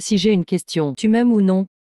Si j'ai une question, tu m'aimes ou non?